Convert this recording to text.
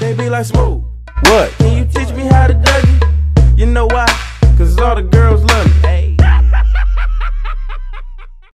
They be like, smooth. What? Can you teach me how to Dougie? You know why? Cause all the girls